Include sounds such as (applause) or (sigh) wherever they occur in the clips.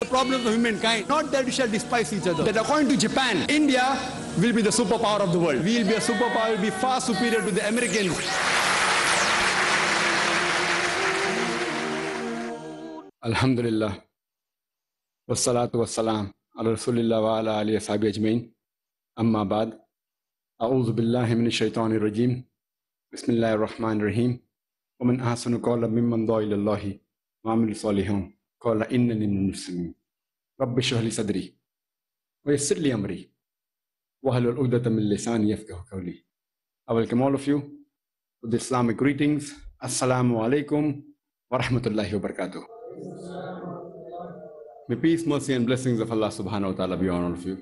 the problems of humankind. Not that we shall despise each other. That according to Japan, India will be the superpower of the world. We will be a superpower, will be far superior to the Americans. Alhamdulillah. Wassalatu wassalam ala Rasulillah wa ala alihi ashabi ajmain. Amma ba'd. أعوذ بالله من الشيطان الرجيم بسم الله الرحمن الرحيم ومن أحسن قولا ممن دعا إلى الله وعمل صالحا قال إنني من المسلمين رب اشرح لي صدري ويسر لي أمري واحلل عقدة من لساني يفقهوا قولي I welcome all of you to the Islamic greetings. Alaikum wa rahmatullahi wa barakatuh. May peace, mercy, and blessings of Allah subhanahu wa ta'ala be on all of you.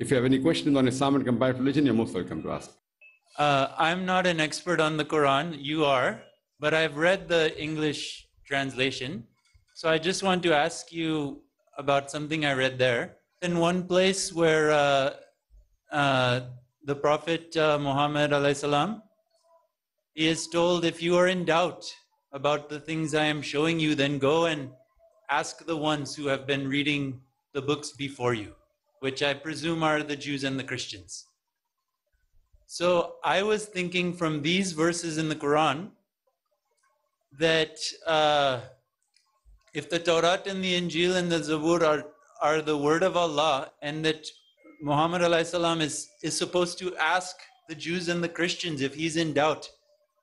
If you have any questions on Islam and comparative religion, you're most welcome to ask. Uh, I'm not an expert on the Quran, you are, but I've read the English translation. So I just want to ask you about something I read there. In one place where uh, uh, the Prophet uh, Muhammad salam, he is told, if you are in doubt about the things I am showing you, then go and ask the ones who have been reading the books before you, which I presume are the Jews and the Christians. So I was thinking from these verses in the Quran that uh, if the Torah and the Injil and the Zabur are, are the word of Allah and that Muhammad is, is supposed to ask the Jews and the Christians if he's in doubt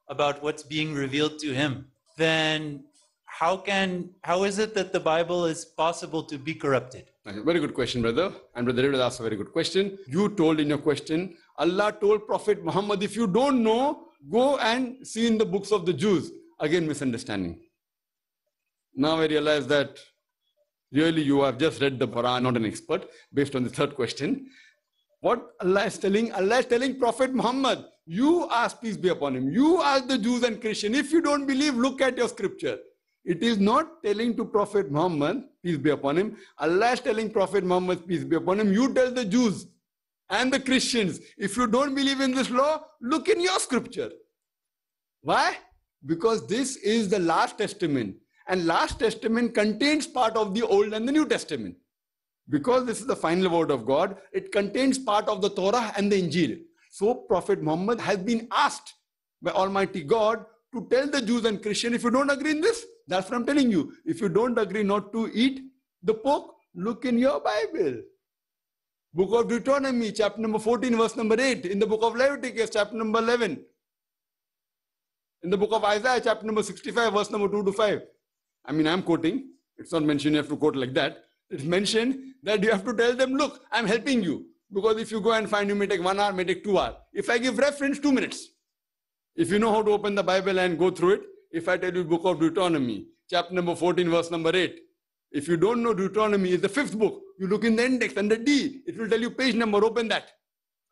about what's being revealed to him, then how can how is it that the Bible is possible to be corrupted? Very good question, brother. And Brother David asked a very good question. You told in your question, Allah told Prophet Muhammad, if you don't know, go and see in the books of the Jews. Again, misunderstanding. Now I realize that really you have just read the Quran, not an expert, based on the third question. What Allah is telling, Allah is telling Prophet Muhammad, you ask peace be upon him. You ask the Jews and Christians. If you don't believe, look at your scripture. It is not telling to Prophet Muhammad, peace be upon him. Allah is telling Prophet Muhammad, peace be upon him. You tell the Jews and the Christians, if you don't believe in this law, look in your scripture. Why? Because this is the last testament. And last testament contains part of the Old and the New Testament. Because this is the final word of God, it contains part of the Torah and the Injil. So Prophet Muhammad has been asked by Almighty God to tell the Jews and Christians, if you don't agree in this, that's what I'm telling you. If you don't agree not to eat the pork, look in your Bible. Book of Deuteronomy, chapter number 14, verse number 8. In the book of Leviticus, chapter number 11. In the book of Isaiah, chapter number 65, verse number 2 to 5. I mean, I'm quoting. It's not mentioned you have to quote like that. It's mentioned that you have to tell them, look, I'm helping you. Because if you go and find, you may take one hour, may take two hours. If I give reference, two minutes. If you know how to open the Bible and go through it, if I tell you book of Deuteronomy, chapter number 14, verse number 8, if you don't know Deuteronomy, it's the fifth book. You look in the index under D, it will tell you page number, open that.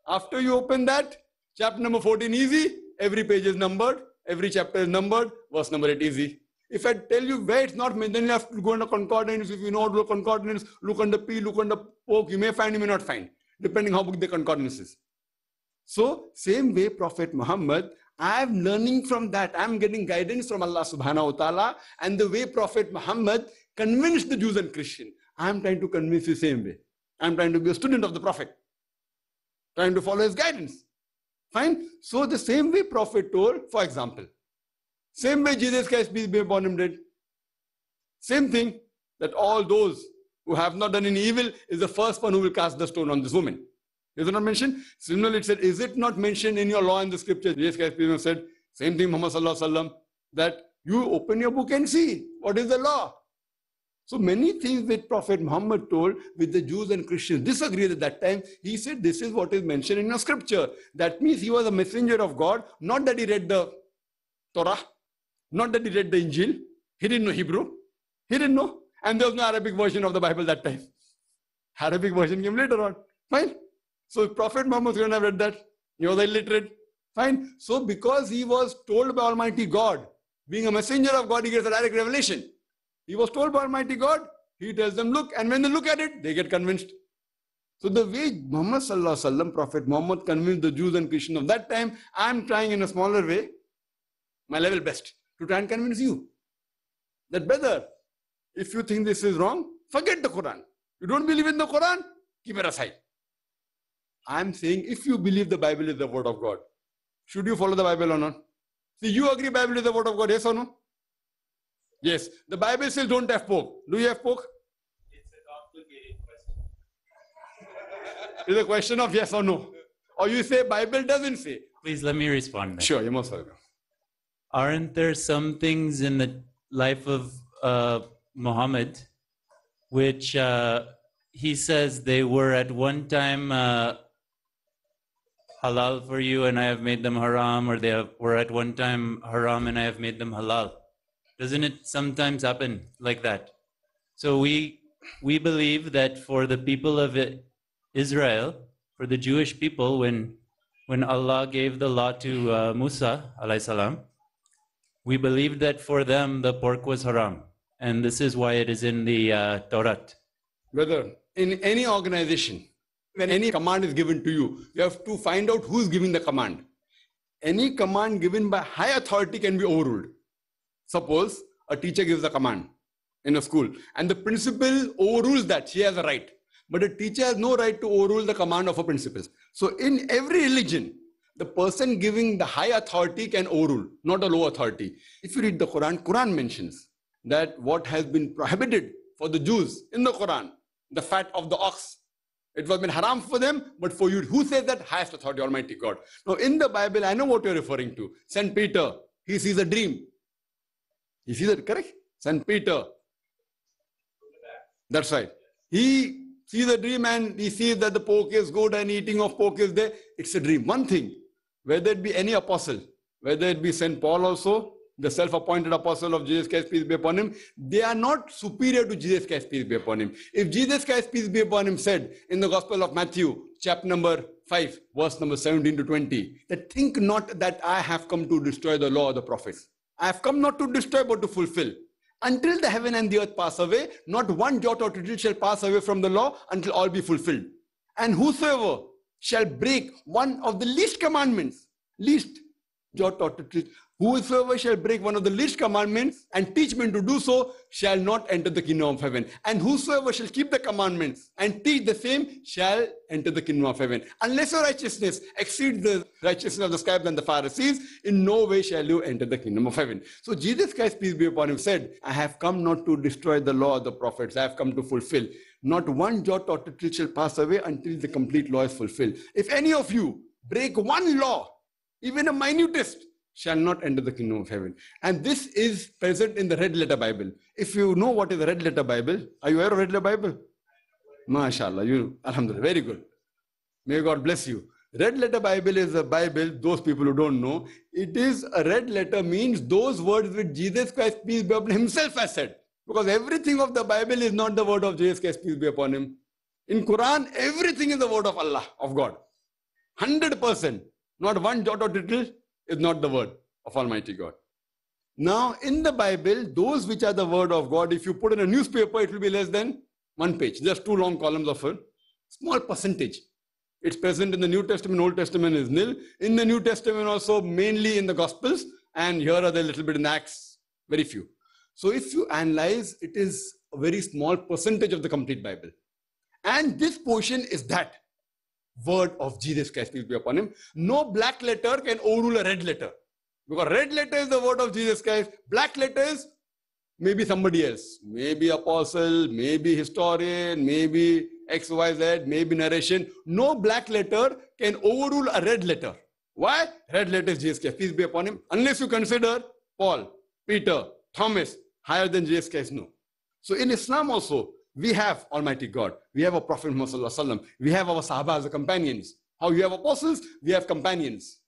After you open that, chapter number 14 easy, every page is numbered, every chapter is numbered, verse number 8 easy. If I tell you where it's not, then you have to go under concordance. If you know look concordance, look under P, look under poke, you may find, you may not find, depending how big the concordance is. So, same way Prophet Muhammad, I'm learning from that. I'm getting guidance from Allah subhanahu wa ta'ala and the way Prophet Muhammad convinced the Jews and Christians. I'm trying to convince you same way. I'm trying to be a student of the Prophet, trying to follow his guidance. Fine. So the same way Prophet told, for example, same way Jesus Christ, peace be upon him, did. Same thing that all those who have not done any evil is the first one who will cast the stone on this woman. Is it not mentioned? Similarly, it said, is it not mentioned in your law in the scripture? Jesus Christ said, same thing, Muhammad Sallallahu Alaihi Wasallam, that you open your book and see what is the law. So many things that Prophet Muhammad told with the Jews and Christians disagreed at that time. He said, this is what is mentioned in your scripture. That means he was a messenger of God, not that he read the Torah, not that he read the Injil. He didn't know Hebrew. He didn't know. And there was no Arabic version of the Bible that time. Arabic version came later on. Fine. So Prophet Muhammad couldn't have read that. He was illiterate. Fine. So because he was told by Almighty God, being a messenger of God, he gets a direct revelation. He was told by Almighty God, he tells them, look, and when they look at it, they get convinced. So the way Muhammad Sallallahu Alaihi Wasallam, Prophet Muhammad convinced the Jews and Christians of that time, I'm trying in a smaller way, my level best, to try and convince you. That brother, if you think this is wrong, Forget the Quran. You don't believe in the Quran? Keep it aside. I'm saying if you believe the Bible is the word of God, should you follow the Bible or not? See, you agree Bible is the word of God, yes or no? Yes. The Bible says don't have pork. Do you have pork? It's a complicated question. (laughs) It's a question of yes or no. Or you say Bible doesn't say. Please let me respond. then. Sure, you must welcome. Aren't there some things in the life of uh, Muhammad which uh, he says they were at one time uh, halal for you and I have made them haram, or they have, were at one time haram and I have made them halal? Doesn't it sometimes happen like that? So we we believe that for the people of Israel, for the Jewish people, when when Allah gave the law to uh, Musa alayhi salam, we believed that for them the pork was haram, and this is why it is in the uh, Torah. Brother, in any organization, when any command is given to you, you have to find out who's giving the command. Any command given by high authority can be overruled. Suppose a teacher gives a command in a school and the principal overrules that, she has a right. But a teacher has no right to overrule the command of a principal. So in every religion, the person giving the high authority can overrule, not a low authority. If you read the Quran, Quran mentions that what has been prohibited for the Jews in the Quran, the fat of the ox, it was been haram for them, but for you, who says that? Highest authority, Almighty God. Now, in the Bible, I know what you're referring to. Saint Peter, he sees a dream. He sees it, correct? Saint Peter. That's right. He sees a dream and he sees that the pork is good and eating of pork is there. It's a dream. One thing, whether it be any apostle, whether it be Saint Paul also, the self-appointed apostle of Jesus Christ, peace be upon him, they are not superior to Jesus Christ, peace be upon him. If Jesus Christ, peace be upon him, said in the Gospel of Matthew, chapter number 5, verse number 17 to 20, that think not that I have come to destroy the law of the prophets. I have come not to destroy, but to fulfill. Until the heaven and the earth pass away, not one jot or tittle shall pass away from the law until all be fulfilled. And whosoever shall break one of the least commandments, least jot or tittle, whosoever shall break one of the least commandments and teach men to do so shall not enter the kingdom of heaven. And whosoever shall keep the commandments and teach the same shall enter the kingdom of heaven. Unless your righteousness exceeds the righteousness of the scribes and the Pharisees, in no way shall you enter the kingdom of heaven. So Jesus Christ, peace be upon him, said, I have come not to destroy the law of the prophets, I have come to fulfill. Not one jot or tittle shall pass away until the complete law is fulfilled. If any of you break one law, even a minutest, shall not enter the kingdom of heaven. And this is present in the red letter Bible. If you know what is the red letter Bible, are you aware of red letter Bible? MashaAllah, you, Alhamdulillah, very good. May God bless you. Red letter Bible is a Bible, those people who don't know, it is a red letter means those words which Jesus Christ, peace be upon himself has said. Because everything of the Bible is not the word of Jesus Christ, peace be upon him. In Quran, everything is the word of Allah, of God. 100%. Not one jot or tittle is not the word of Almighty God. Now, in the Bible, those which are the word of God, if you put in a newspaper, it will be less than one page. Just two long columns of a small percentage. It's present in the New Testament, Old Testament is nil. In the New Testament, also mainly in the Gospels, and here are the little bit in Acts, very few. So, if you analyze, it is a very small percentage of the complete Bible. And this portion is that word of Jesus Christ, peace be upon him. No black letter can overrule a red letter. Because red letter is the word of Jesus Christ. Black letter is maybe somebody else. Maybe apostle, maybe historian, maybe XYZ, maybe narration. No black letter can overrule a red letter. Why? Red letter is Jesus Christ, peace be upon him. Unless you consider Paul, Peter, Thomas higher than Jesus Christ, no. So in Islam also, we have Almighty God. We have a Prophet Muhammad. We have our Sahaba as companions. How you have apostles, we have companions.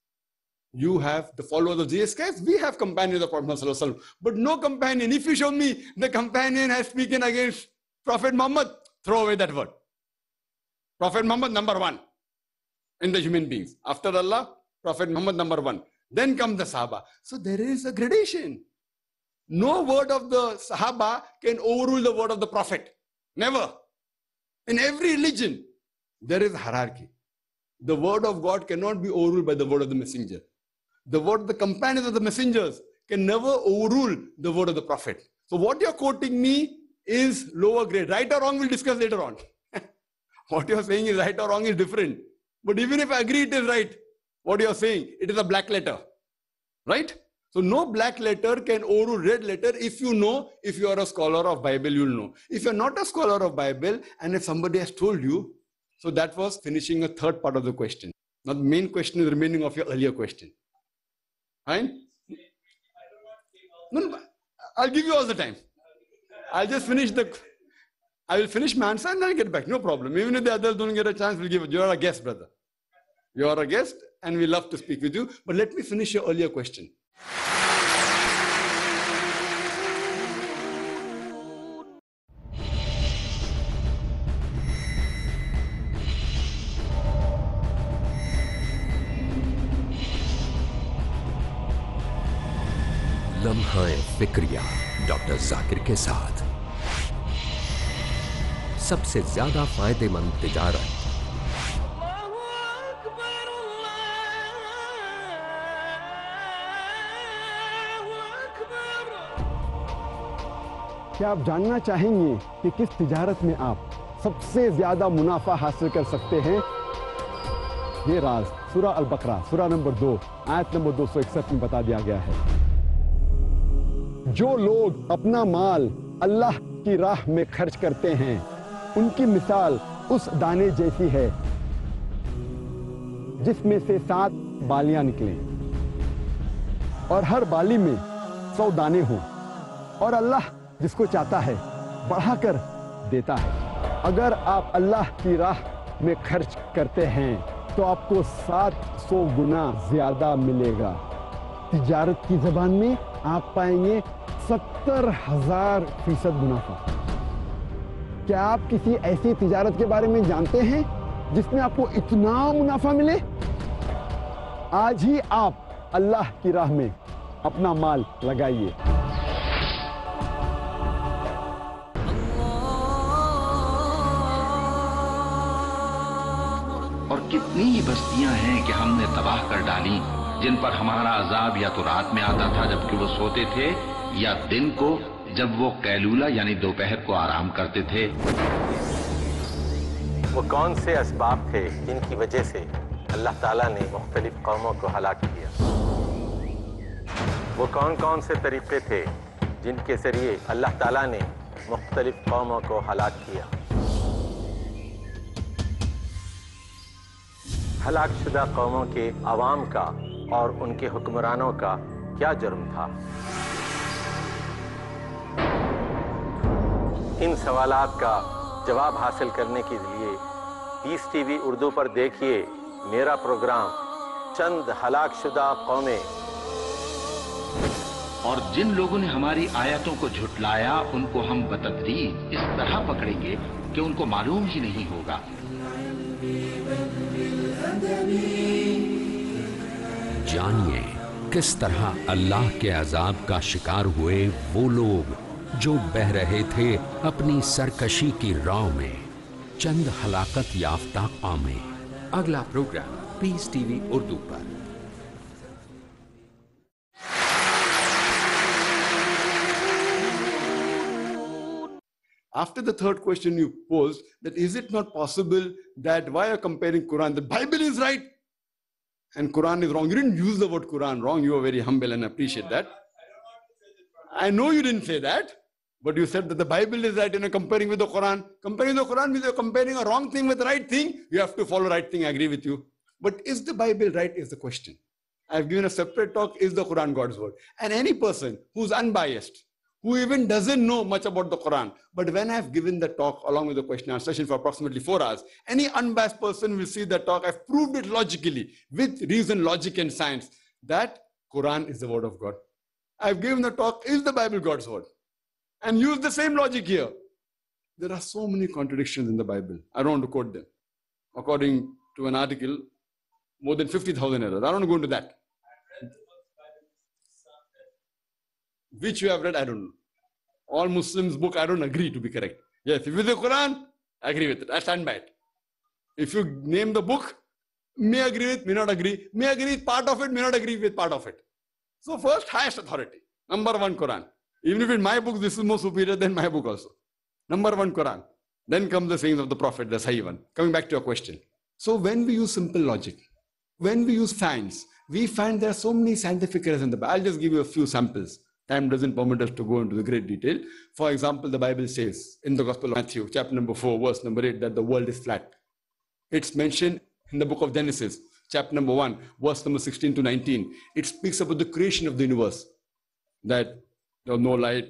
You have the followers of Jesus Christ, we have companions of Prophet Muhammad. But no companion. If you show me the companion has spoken against Prophet Muhammad, throw away that word. Prophet Muhammad, number one in the human beings. After Allah, Prophet Muhammad, number one. Then comes the Sahaba. So there is a gradation. No word of the Sahaba can overrule the word of the Prophet. Never. In every religion, there is hierarchy. The word of God cannot be overruled by the word of the messenger. The word of the companions of the messengers can never overrule the word of the prophet. So what you're quoting me is lower grade. Right or wrong, we'll discuss later on. (laughs) what you're saying is right or wrong is different. But even if I agree it is right, what you're saying, it is a black letter. Right? So no black letter can overrule red letter if you know, if you are a scholar of Bible, you'll know. If you're not a scholar of Bible, and if somebody has told you, so that was finishing a third part of the question. Now the main question is remaining of your earlier question. Fine? No, no, I'll give you all the time. I'll just finish the. I will finish my answer and then I'll get back. No problem. Even if the others don't get a chance, we'll give it. You're a guest, brother. You're a guest, and we love to speak with you. But let me finish your earlier question. फिक्रिया doctor Zakir के साथ। सबसे ज़्यादा फ़ायदेमंद तिजारत क्या आप जानना चाहेंगे कि किस तिजारत में आप सबसे ज़्यादा मुनाफा हासिल कर सकते हैं? ये राज सूरा अल बकरा सूरा नंबर दो, आयत नंबर दो सौ इकसठ में बता दिया गया है। जो लोग अपना माल अल्लाह की राह में खर्च करते हैं, उनकी मिसाल उस दाने जैसी है, जिसमें से सात बालियाँ निकलें। और हर बाली में सौ दाने हों। और अल्लाह जिसको चाहता है, बढ़ाकर देता है। अगर आप अल्लाह की राह में खर्च करते हैं तो आपको सात सौ गुना ज़्यादा मिलेगा। तिजारत की जबान में आप पाएँगे सत्तर हज़ार फ़ीसद मुनाफा। क्या आप किसी ऐसी तिजारत के बारे में जानते हैं, जिसमें आपको इतना मुनाफा मिले? आज ही आप अल्लाह की राह में अपना माल लगाइए। कितनी ही बस्तियाँ हैं कि हमने तबाह कर डाली, जिन पर हमारा अजाब या तो रात में आता था जबकि वो सोते थे, या दिन को जब वो कैलूला यानी दोपहर को आराम करते थे। वो कौन से इसबाब थे जिनकी वजह से अल्लाह ताला ने मुख्तलिफ़ कौमों को हलाक किया? वो कौन कौन से तरीके थे जिनके ज़रिए अल्लाह ताला ने मुख्तलिफ़ कौमों को हलाक किया? हलाक शुदा कौमों के आवाम का और उनके हुक्मरानों का क्या जुर्म था? इन सवालात का जवाब हासिल करने के लिए पीस टीवी उर्दू पर देखिए मेरा प्रोग्राम, चंद हलाक शुदा कौमें। और जिन लोगों ने हमारी आयतों को झुटलाया, उनको हम बतदरीज इस तरह पकड़ेंगे कि उनको मालूम ही नहीं होगा। जानिए, किस तरह अल्लाह के अजाब का शिकार हुए वो लोग जो बह रहे थे अपनी सरकशी की राव में। चंद हलाकत याफ्ता कौमें अगला प्रोग्राम पीस टीवी उर्दू पर। After the third question you posed, that is it not possible that why are comparing Quran? The Bible is right and Quran is wrong. You didn't use the word Quran wrong. You were very humble and appreciate that. I know you didn't say that, but you said that the Bible is right you're comparing with the Quran. Comparing the Quran means you're comparing a wrong thing with the right thing. You have to follow right thing. I agree with you. But is the Bible right? Is the question. I've given a separate talk. Is the Quran God's word? And any person who's unbiased, who even doesn't know much about the Quran. But when I've given the talk along with the question and answer session for approximately four hours, any unbiased person will see the talk. I've proved it logically with reason, logic, and science that Quran is the word of God. I've given the talk, is the Bible God's word? And use the same logic here. There are so many contradictions in the Bible. I don't want to quote them. According to an article, more than 50,000 errors. I don't want to go into that. Which you have read, I don't know. All Muslims book, I don't agree to be correct. Yes, if it's the Quran, I agree with it. I stand by it. If you name the book, may agree with, may not agree, may agree with part of it, may not agree with part of it. So first, highest authority. Number one, Quran. Even if in my book, this is more superior than my book also. Number one, Quran. Then comes the sayings of the Prophet, the Sahih one. Coming back to your question. So when we use simple logic, when we use science, we find there are so many scientific errors in the Bible. I'll just give you a few samples. Time doesn't permit us to go into the great detail. For example, the Bible says in the Gospel of Matthew, chapter number 4, verse number 8, that the world is flat. It's mentioned in the book of Genesis, chapter number 1, verse number 16 to 19. It speaks about the creation of the universe, that there was no light.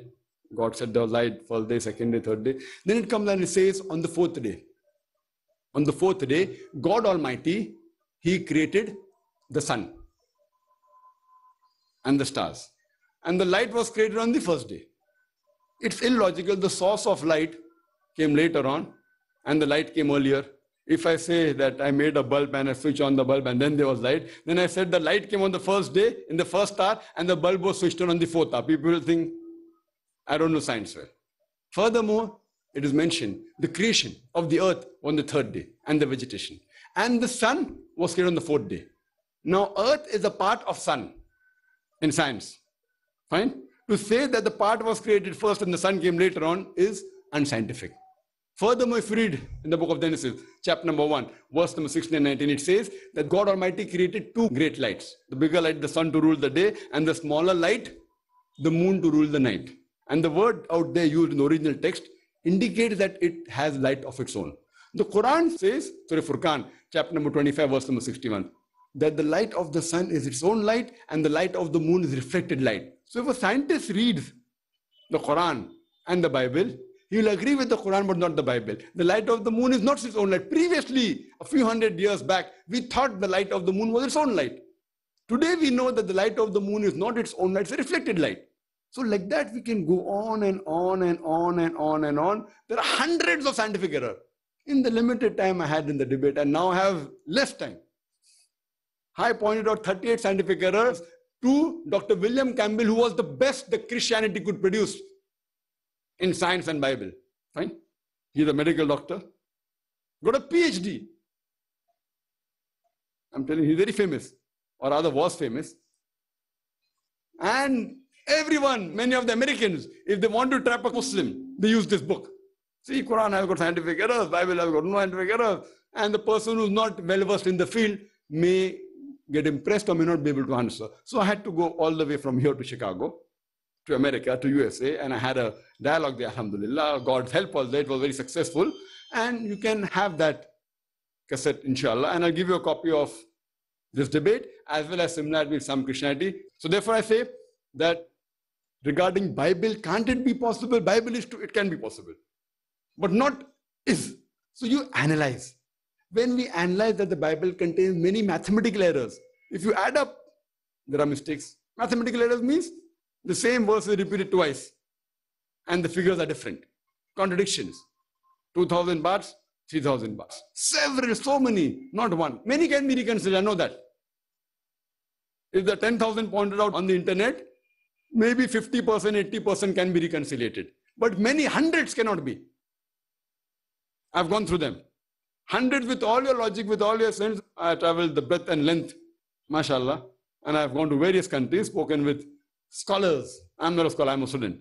God said there was light, first day, second day, third day. Then it comes and it says on the fourth day. On the fourth day, God Almighty, He created the sun and the stars. And the light was created on the first day. It's illogical. The source of light came later on, and the light came earlier. If I say that I made a bulb and I switch on the bulb and then there was light, then I said the light came on the first day in the first hour and the bulb was switched on on the fourth hour. People will think I don't know science well. Furthermore, it is mentioned the creation of the earth on the third day and the vegetation. And the sun was created on the fourth day. Now, earth is a part of sun in science. Fine? To say that the part was created first and the sun came later on is unscientific. Furthermore, if you read in the book of Genesis, chapter number 1, verse number 16 and 19, it says that God Almighty created two great lights. The bigger light, the sun to rule the day, and the smaller light, the moon to rule the night. And the word out there used in the original text indicates that it has light of its own. The Quran says, Surah Furqan, chapter number 25, verse number 61, that the light of the sun is its own light and the light of the moon is reflected light. So if a scientist reads the Quran and the Bible, he will agree with the Quran but not the Bible. The light of the moon is not its own light. Previously, a few hundred years back, we thought the light of the moon was its own light. Today we know that the light of the moon is not its own light, it's a reflected light. So like that, we can go on and on and on and on and on. There are hundreds of scientific error in the limited time I had in the debate and now I have less time. I pointed out 38 scientific errors to Dr. William Campbell, who was the best that Christianity could produce in science and Bible. Fine? He's a medical doctor, got a PhD. I'm telling you, he's very famous, or rather was famous. And everyone, many of the Americans, if they want to trap a Muslim, they use this book. See, Quran has got scientific errors, Bible has got no scientific errors. And the person who's not well versed in the field may get impressed or may not be able to answer. So I had to go all the way from here to Chicago, to America, to USA, and I had a dialogue there, alhamdulillah. God's help was there, it was very successful. And you can have that cassette, inshallah, and I'll give you a copy of this debate as well as similarity with some Christianity. So therefore I say that regarding Bible, can't it be possible? Bible is true, it can be possible. But not is. So you analyze when we analyze that the Bible contains many mathematical errors, if you add up, there are mistakes. Mathematical errors means the same verse is repeated twice and the figures are different. Contradictions. 2000 baths, 3000 baths. Several, so many, not one. Many can be reconciled, I know that. If the 10,000 pointed out on the internet, maybe 50%, 80% can be reconciliated. But many hundreds cannot be. I've gone through them. Hundreds with all your logic, with all your sense. I traveled the breadth and length, mashallah. And I've gone to various countries, spoken with scholars. I'm not a scholar, I'm a student.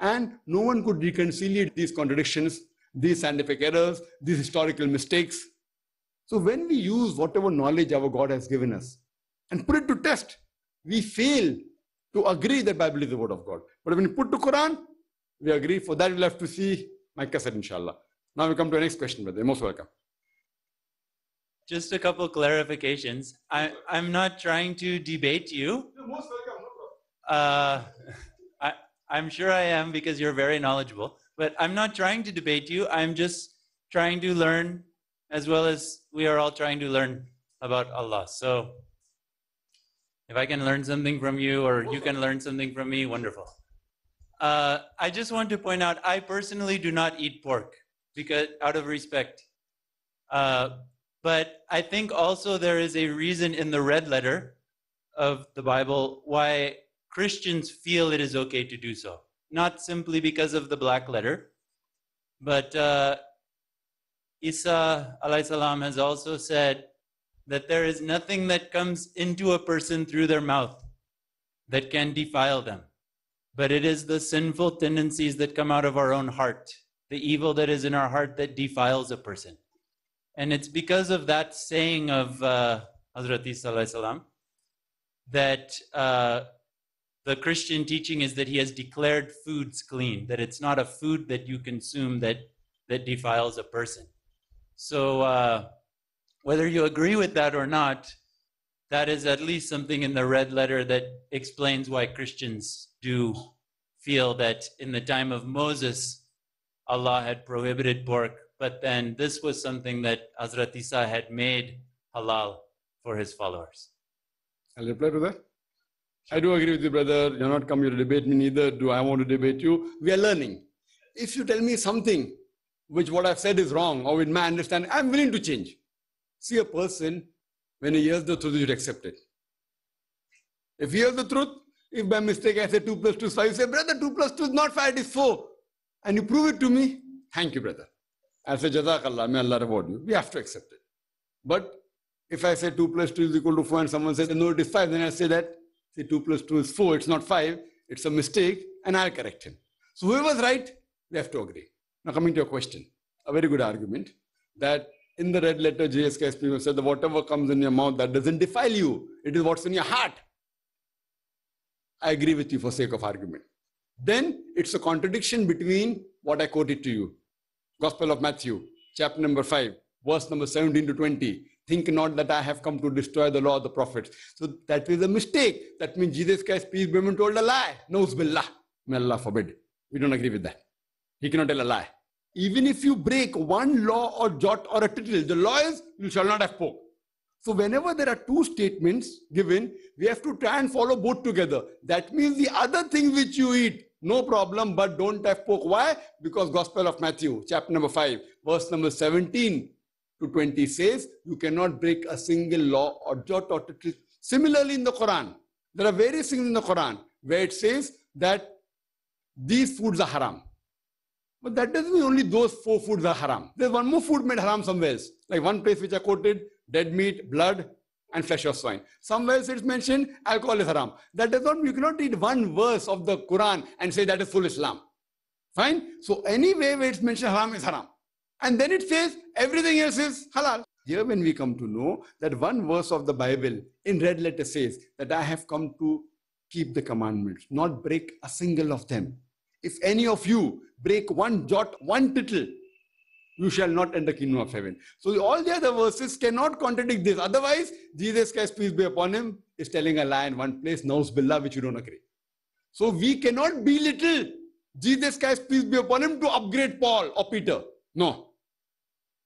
And no one could reconcile these contradictions, these scientific errors, these historical mistakes. So when we use whatever knowledge our God has given us and put it to test, we fail to agree that Bible is the word of God. But when we put to Quran, we agree. For that, we'll have to see my cassette, inshallah. Now we come to the next question, brother. You're most welcome. Just a couple clarifications. I, I'm not trying to debate you. Uh, (laughs) I, I'm sure I am because you're very knowledgeable. But I'm not trying to debate you. I'm just trying to learn as well as we are all trying to learn about Allah. So if I can learn something from you or you can learn something from me, wonderful. Uh, I just want to point out I personally do not eat pork because out of respect. Uh, but I think also there is a reason in the red letter of the Bible why Christians feel it is okay to do so. Not simply because of the black letter, but uh, Isa alayhi salam has also said that there is nothing that comes into a person through their mouth that can defile them, but it is the sinful tendencies that come out of our own heart the evil that is in our heart that defiles a person. And it's because of that saying of uh, Hazrat Isa that uh, the Christian teaching is that he has declared foods clean, that it's not a food that you consume that, that defiles a person. So, uh, whether you agree with that or not, that is at least something in the red letter that explains why Christians do feel that in the time of Moses, Allah had prohibited pork, but then this was something that Hazrat Isa had made halal for his followers. I'll reply to that. I do agree with you, brother. You're not come here to debate me, neither do I want to debate you. We are learning. If you tell me something which what I've said is wrong or with my understanding, I'm willing to change. See a person, when he hears the truth, you should accept it. If he hears the truth, if by mistake I say 2 plus 2 is 5, you say, brother, 2 plus 2 is not 5, it is 4. And you prove it to me, thank you, brother. I'll say, Jazakallah, may Allah reward you. We have to accept it. But if I say 2 plus 2 is equal to 4 and someone says, no, it is 5, then I say that, say 2 plus 2 is 4, it's not 5, it's a mistake, and I'll correct him. So whoever's right, we have to agree. Now coming to your question, a very good argument that in the red letter JSKSP said that whatever comes in your mouth that doesn't defile you, it is what's in your heart. I agree with you for sake of argument. Then it's a contradiction between what I quoted to you. Gospel of Matthew, chapter number 5, verse number 17 to 20. Think not that I have come to destroy the law of the prophets. So that is a mistake. That means Jesus Christ, peace be upon told a lie. Naus Billah. May Allah forbid. We don't agree with that. He cannot tell a lie. Even if you break one law or jot or a tittle, the law is you shall not have pork. So whenever there are two statements given, we have to try and follow both together. That means the other thing which you eat, no problem, but don't have pork. Why? Because Gospel of Matthew, chapter number 5, verse number 17 to 20 says, you cannot break a single law or jot or tittle. Similarly in the Quran, there are various things in the Quran where it says that these foods are haram. But that doesn't mean only those four foods are haram. There's one more food made haram somewhere else. Like one place which I quoted, dead meat, blood, and flesh of swine. Somewhere it's mentioned alcohol is haram. That does not, you cannot read one verse of the Quran and say that is full Islam. Fine? So anyway where it's mentioned haram is haram. And then it says everything else is halal. Here when we come to know that one verse of the Bible in red letter says that I have come to keep the commandments, not break a single of them. If any of you break one jot, one tittle, you shall not enter kingdom of heaven. So all the other verses cannot contradict this. Otherwise, Jesus Christ, peace be upon him, is telling a lie in one place, Naus Billah, which you don't agree. So we cannot belittle Jesus Christ, peace be upon him, to upgrade Paul or Peter. No.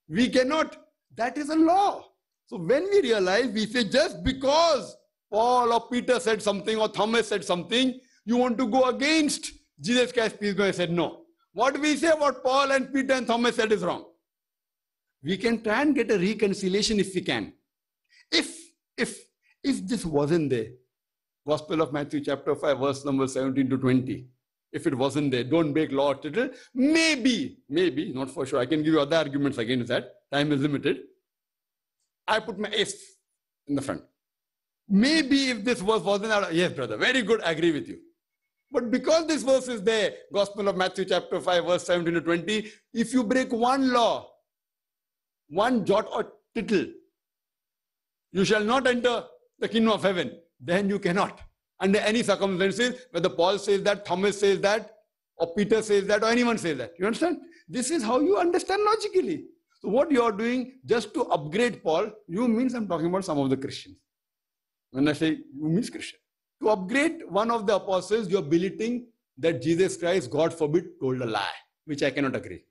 We cannot. That is a law. So when we realize, we say just because Paul or Peter said something or Thomas said something, you want to go against Jesus Christ, peace be upon him, said no. What we say about Paul and Peter and Thomas said is wrong. We can try and get a reconciliation if we can. If, if, if this wasn't there, Gospel of Matthew chapter 5, verse number 17 to 20. If it wasn't there, don't make law or tittle. Maybe, maybe, not for sure. I can give you other arguments against that. Time is limited. I put my S in the front. Maybe if this verse wasn't yes, brother, very good, I agree with you. But because this verse is there, Gospel of Matthew chapter 5, verse 17 to 20, if you break one law, one jot or tittle, you shall not enter the kingdom of heaven. Then you cannot. Under any circumstances, whether Paul says that, Thomas says that, or Peter says that, or anyone says that. You understand? This is how you understand logically. So what you are doing just to upgrade Paul, you means I'm talking about some of the Christians. When I say you means Christian. To upgrade one of the apostles, you're belittling that Jesus Christ, God forbid, told a lie, which I cannot agree.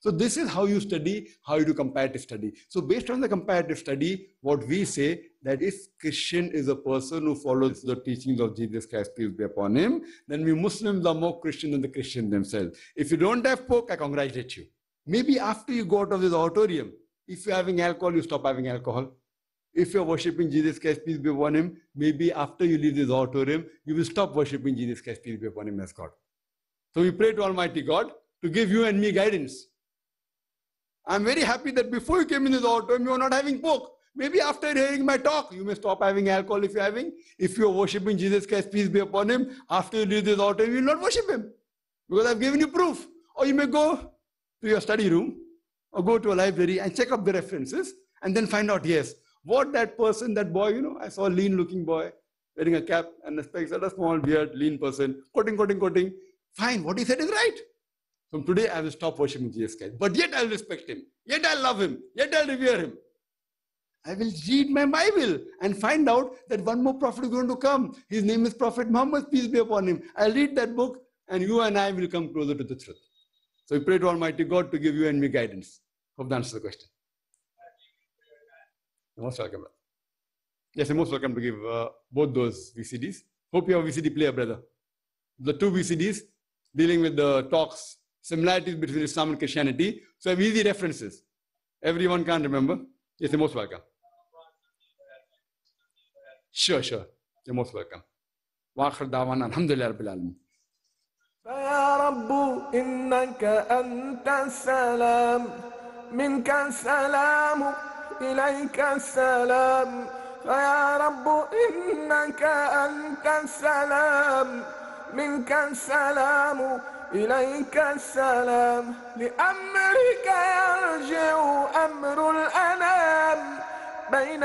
So this is how you study, how you do comparative study. So based on the comparative study, what we say that if Christian is a person who follows the teachings of Jesus Christ, peace be upon him, then we Muslims are more Christian than the Christian themselves. If you don't have pork, I congratulate you. Maybe after you go out of this auditorium, if you're having alcohol, you stop having alcohol. If you're worshipping Jesus Christ, peace be upon him, maybe after you leave this auditorium, you will stop worshipping Jesus Christ, peace be upon him as God. So we pray to Almighty God to give you and me guidance. I'm very happy that before you came in this auditorium, you were not having pork. Maybe after hearing my talk, you may stop having alcohol if you're having. If you're worshipping Jesus Christ, peace be upon him, after you leave this auditorium, you will not worship him. Because I've given you proof. Or you may go to your study room or go to a library and check up the references and then find out, yes, what that person, that boy, you know, I saw a lean looking boy wearing a cap and a specs, and a small beard, lean person, quoting, quoting, quoting. Fine, what he said is right. From today, I will stop worshiping Jesus Christ. But yet I'll respect him. Yet I'll love him. Yet I'll revere him. I will read my Bible and find out that one more prophet is going to come. His name is Prophet Muhammad, peace be upon him. I'll read that book and you and I will come closer to the truth. So we pray to Almighty God to give you and me guidance. Hope that answers the question You're most welcome. brother. Yes, you're most welcome to give uh, both those VCDs. Hope you have a VCD player, brother. The two VCDs dealing with the talks, similarities between Islam and Christianity. So have easy references. Everyone can remember. Yes, you're most welcome. Sure, sure. You're most welcome. وآخر دعوانا الحمد لله رب العالمين. فيا رب إنك أنت السلام منك السلام إليك السلام. فيا رب إنك أنت السلام. منك السلام إليك السلام. لأمرك يرجع أمر الأنام. بين